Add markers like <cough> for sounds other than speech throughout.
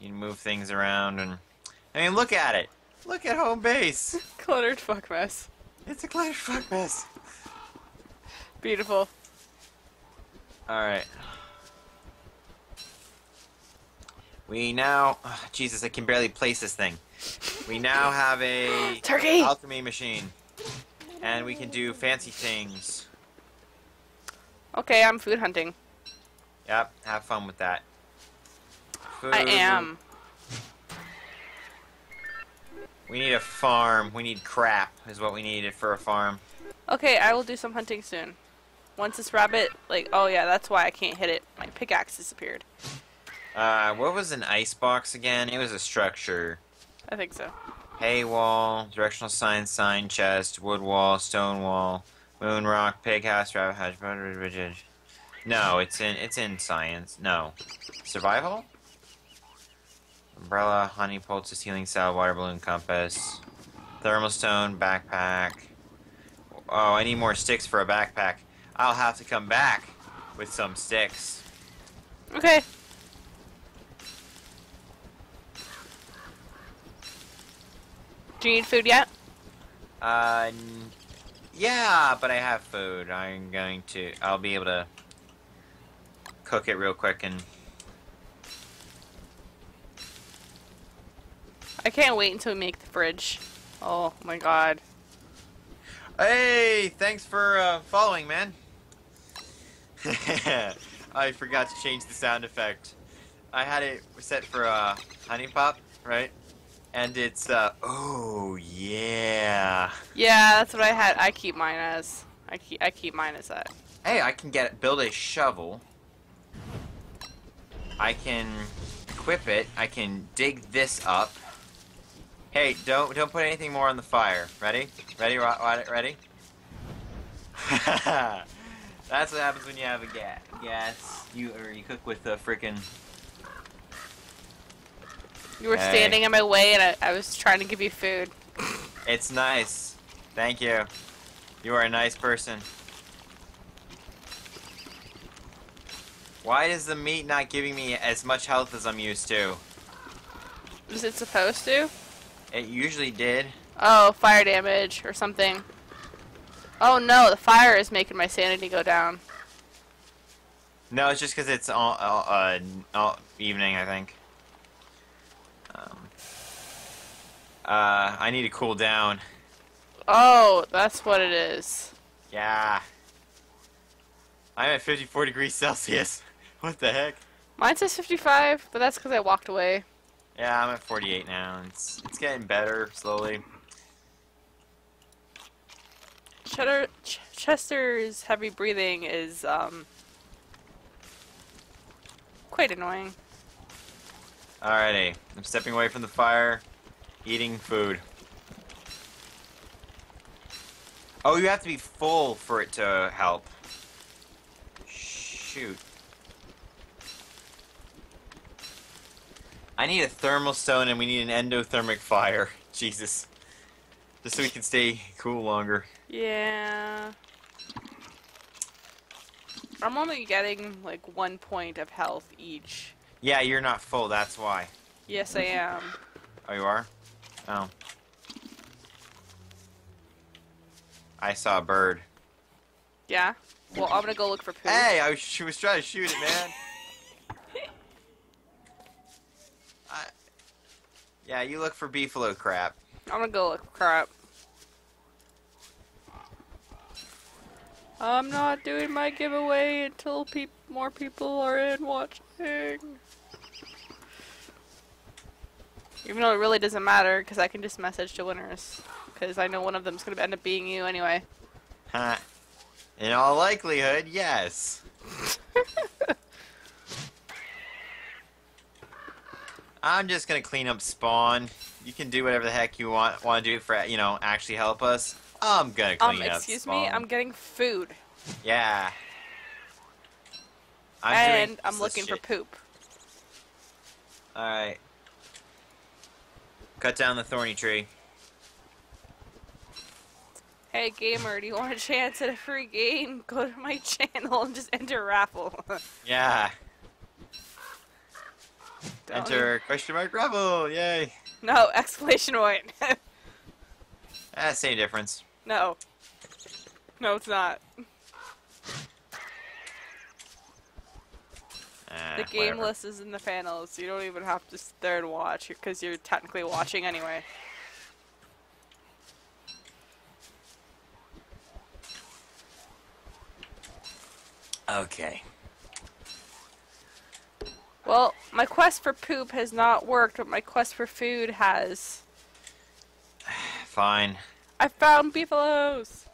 You can move things around and I mean look at it. Look at home base. <laughs> Cluttered fuck mess. It's a cluttered fuck mess. Beautiful. Alright. We now ugh, <sighs> Jesus, I can barely place this thing. We now have a <gasps> Turkey! alchemy machine. And we can do fancy things. Okay, I'm food hunting. Yep, have fun with that. I am. We need a farm. We need crap, is what we needed for a farm. Okay, I will do some hunting soon. Once this rabbit, like, oh yeah, that's why I can't hit it. My pickaxe disappeared. Uh, what was an ice box again? It was a structure. I think so. Hay wall, directional sign, sign chest, wood wall, stone wall, moon rock, pig house, rabbit butter, rigid. No, it's in it's in science. No, survival. Umbrella, honey poultice, healing salve, water balloon, compass, thermal stone, backpack. Oh, I need more sticks for a backpack. I'll have to come back with some sticks. Okay. Do you need food yet? Uh, yeah, but I have food. I'm going to. I'll be able to cook it real quick and. I can't wait until we make the fridge. Oh my god. Hey, thanks for uh, following, man. <laughs> I forgot to change the sound effect. I had it set for uh, honey pop, right? And it's uh, oh yeah. Yeah, that's what I had. I keep mine as. I keep I keep mine as that. Hey, I can get build a shovel. I can equip it. I can dig this up. Hey, don't don't put anything more on the fire. Ready? Ready? Ready? <laughs> That's what happens when you have a gas. Gas. You or you cook with a freaking. You were Hey. standing in my way, and I, I was trying to give you food. It's nice. Thank you. You are a nice person. Why is the meat not giving me as much health as I'm used to? Was it supposed to? It usually did. Oh, fire damage or something. Oh no, the fire is making my sanity go down. No, it's just because it's all, all, uh, all evening, I think. Um, uh, I need to cool down. Oh, that's what it is. Yeah. I'm at 54 degrees Celsius. <laughs> What the heck? Mine says 55, but that's because I walked away. Yeah, I'm at 48 now. It's it's getting better slowly. Cheddar, Ch- Chester's heavy breathing is um quite annoying. Alrighty, I'm stepping away from the fire, eating food. Oh, you have to be full for it to help. Shoot. I need a thermal stone and we need an endothermic fire. <laughs> Jesus. Just so we can stay cool longer. Yeah. I'm only getting like one point of health each. Yeah, you're not full, that's why. Yes, I am. Oh, you are? Oh. I saw a bird. Yeah? Well, I'm gonna go look for poop. Hey, I was, she was trying to shoot it, man. <laughs> yeah, you look for beefalo crap. I'm gonna go look for crap. I'm not doing my giveaway until peop more people are in watching. Even though it really doesn't matter, because I can just message to winners. Because I know one of them's gonna end up being you anyway. Huh. In all likelihood, yes. I'm just gonna clean up spawn. You can do whatever the heck you want want to do for you know actually help us. I'm gonna clean Um, up excuse spawn. me, I'm getting food. yeah. I'm and I'm looking for poop. Alright. Cut down the thorny tree. Hey gamer, do you want a chance at a free game? <laughs> Go to my channel and just enter raffle. <laughs> Yeah. Don't- Enter question mark rebel. Yay. No, <laughs> exclamation point. Ah, same difference. no. No, it's not. Ah, The game whatever. list is in the panels. You don't even have to sit there and watch because you're technically watching anyway. Okay. Well, my quest for poop has not worked, but my quest for food has. <sighs> Fine. I found beefaloes.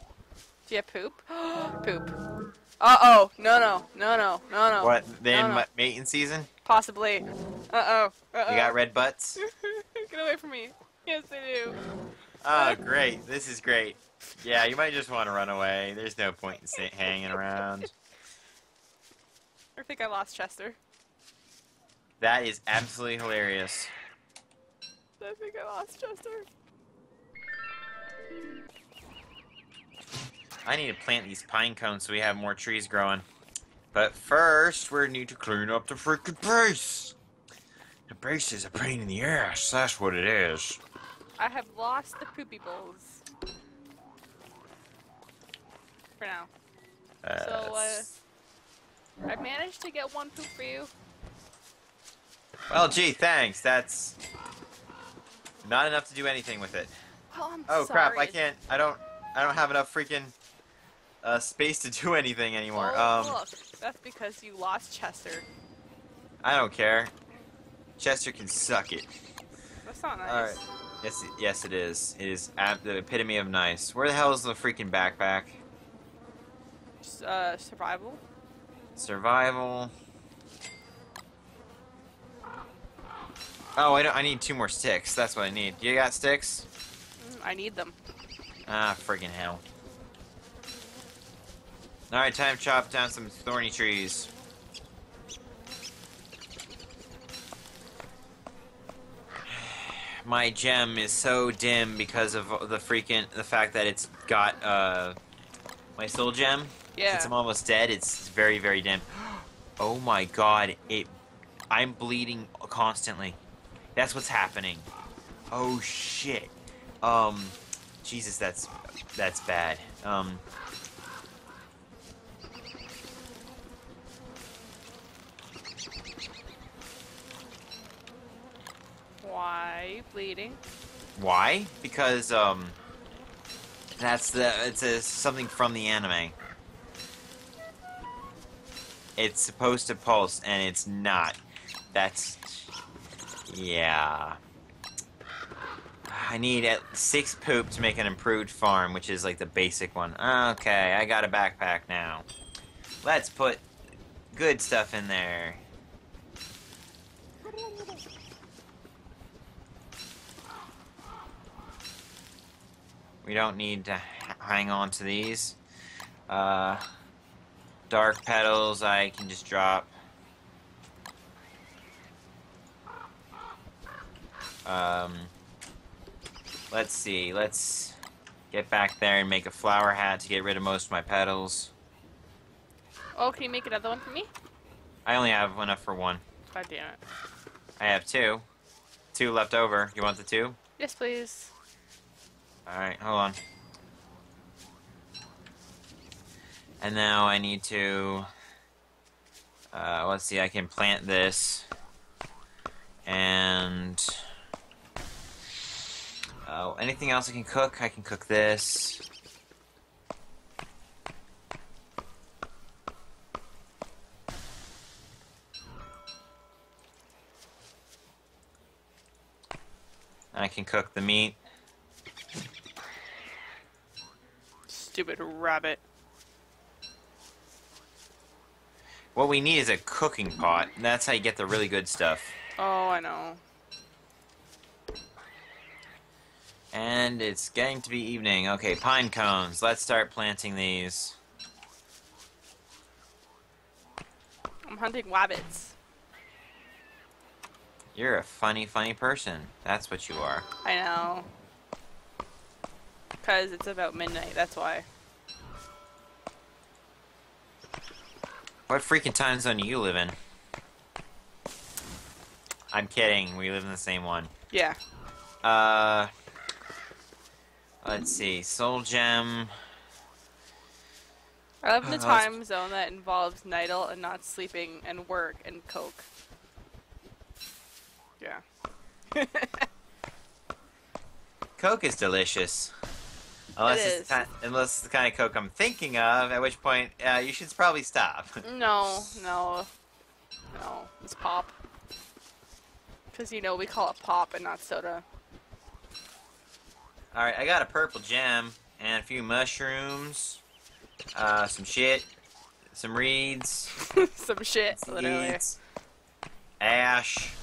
Do you have poop? <gasps> poop. Uh oh. No, no, no, no, no, no. What? Then No, no. mating season? Possibly. Uh oh. Uh oh. You got red butts? <laughs> Get away from me. Yes, I do. Oh, great. This is great. Yeah, you might just want to run away. There's no point in hanging around. <laughs> I think I lost Chester. That is absolutely hilarious. I think I lost Chester. I need to plant these pine cones so we have more trees growing. But first, we need to clean up the freaking base. The base is a pain in the ass. That's what it is. I have lost the poopy bowls. For now. Uh, So, uh, it's- I managed to get one poop for you. Well, gee, thanks. That's not enough to do anything with it. Oh, I'm Oh crap! I can't. I don't. I don't have enough freaking uh, space to <laughs> do anything anymore. Oh, um, look. That's because you lost Chester. I don't care. Chester can suck it. That's not nice. All right. Yes, yes, it is. It is at the epitome of nice. Where the hell is the freaking backpack? Uh, survival? Survival. Oh, I. I need two more sticks. That's what I need. You got sticks? Mm, I need them. Ah, friggin' hell. All right, time to chop down some thorny trees. <sighs> My gem is so dim because of the freaking the fact that it's got uh my soul gem. Yeah. Since I'm almost dead, it's very very dim. <gasps> Oh my god, it I'm bleeding constantly. That's what's happening. Oh shit. Um Jesus, that's that's bad. Um Why bleeding? why? Because um that's the it's a, something from the anime. It's supposed to pulse and it's not. That's yeah. I need at six poop to make an improved farm, which is like the basic one. Okay, I got a backpack now. Let's put good stuff in there. We don't need to hang on to these. Uh, dark petals, I can just drop. Um, let's see. Let's get back there and make a flower hat to get rid of most of my petals. Oh, can you make another one for me? I only have enough for one. God damn it. I have two. Two left over. You want the two? Yes, please. Alright, hold on. And now I need to. Uh, let's see, I can plant this. And. Oh, anything else I can cook? I can cook this. I can cook the meat. Stupid rabbit. What we need is a cooking pot. and That's how you get the really good stuff. Oh, I know. And it's getting to be evening. Okay, pine cones. Let's start planting these. I'm hunting wabbits. You're a funny, funny person. That's what you are. I know. Because it's about midnight, that's why. What freaking time zone do you live in? I'm kidding. We live in the same one. Yeah. Uh, let's see. Soul Gem. I live in the Uh, time zone that involves Nidal and not sleeping and work and coke. Yeah. <laughs> Coke is delicious. Unless It it's the is. ki- unless it's the kind of Coke I'm thinking of, at which point uh, you should probably stop. <laughs> No, no, no. It's pop. Because, you know, we call it pop and not soda. Alright, I got a purple gem and a few mushrooms, uh, some shit, some reeds, <laughs> Some shit, literally. seeds, ash.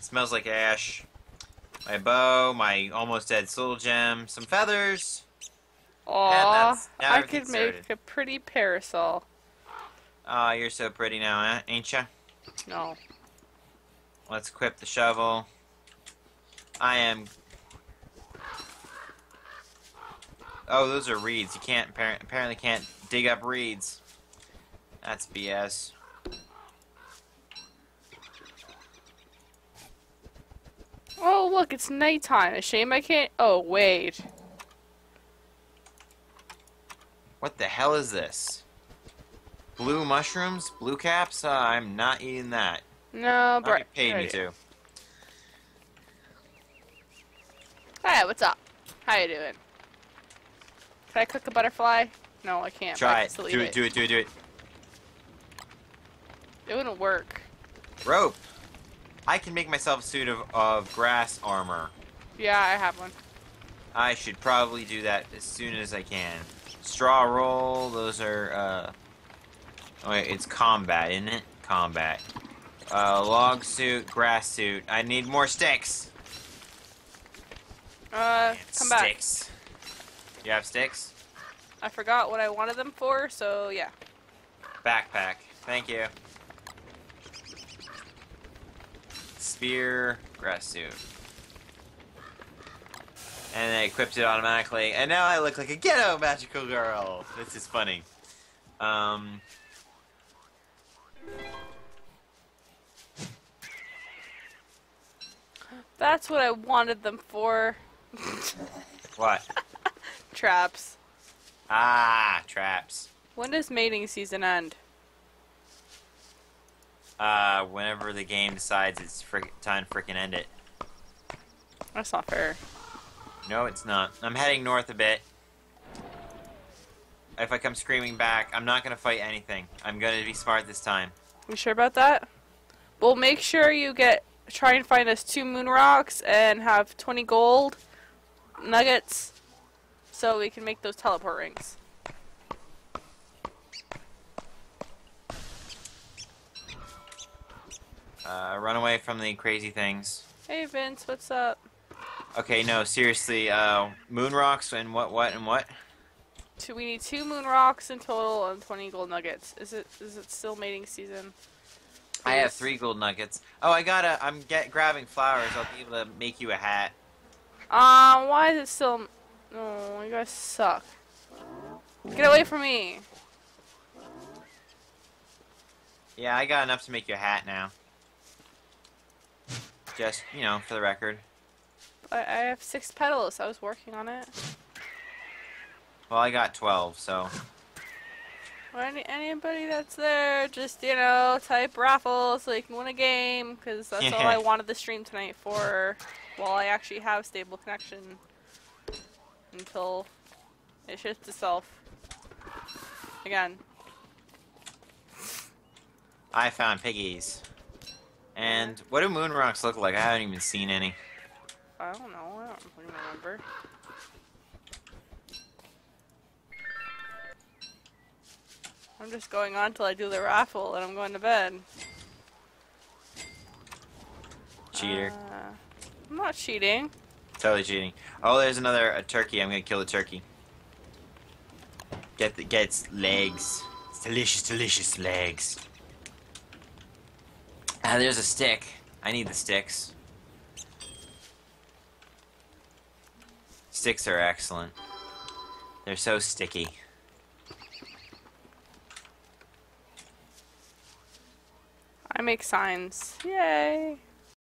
smells like ash. My bow, my almost dead soul gem, some feathers. Aw, that's- I could make a pretty parasol. Aw, you're so pretty now, eh? ain't ya? No. Let's equip the shovel. I am. Oh, those are reeds. You can't apparently can't dig up reeds. That's BS. Oh, look, it's nighttime. A shame I can't. Oh, wait. What the hell is this? Blue mushrooms? Blue caps? Uh, I'm not eating that. No, bro. you paid me to. Hi, what's up? How you doing? Can I cook a butterfly? No, I can't. but I Try it. Do it, do it, do it, do it. It wouldn't work. Rope. I can make myself a suit of, of grass armor. Yeah, I have one. I should probably do that as soon as I can. Straw roll, those are, uh... Oh, wait, it's combat, isn't it? Combat. Uh, log suit, grass suit. I need more sticks! Uh, come back. sticks. You have sticks? I forgot what I wanted them for, so yeah. Backpack. Thank you. Spear, grass suit. And I equipped it automatically, and now I look like a ghetto magical girl. This is funny. Um. That's what I wanted them for. <laughs> What? Traps. Ah, traps. When does mating season end? Uh, whenever the game decides it's frick- time to frickin' end it. That's not fair. No, it's not. I'm heading north a bit. If I come screaming back, I'm not gonna fight anything. I'm gonna be smart this time. You sure about that? Well, make sure you get try and find us two moon rocks and have 20 gold nuggets so we can make those teleport rings. Uh, run away from the crazy things. Hey Vince, what's up? Okay, no, seriously. Uh, moon rocks and what, what, and what? Two, we need two moon rocks in total and 20 gold nuggets. Is it is it still mating season? I have three gold nuggets. Oh, I gotta. I'm get grabbing flowers. I'll be able to make you a hat. Um, why is it still? Oh, you guys suck. Get away from me! Yeah, I got enough to make you a hat now. Just you know, for the record. I, I have six petals. I was working on it. Well, I got twelve, so. Or any, anybody that's there, just you know, type raffle so you can win a game. Because that's all I <laughs> wanted the stream tonight for. While I actually have stable connection. Until it shifts itself. Again. I found piggies. And what do moon rocks look like? I haven't even seen any. I don't know. I don't really remember. I'm just going on till I do the raffle and I'm going to bed. Cheater. Uh, I'm not cheating. Totally cheating. Oh, there's another a turkey. I'm gonna kill the turkey. Get the get its legs. It's delicious, delicious legs. Ah, there's a stick. I need the sticks. Sticks are excellent. They're so sticky. I make signs. Yay!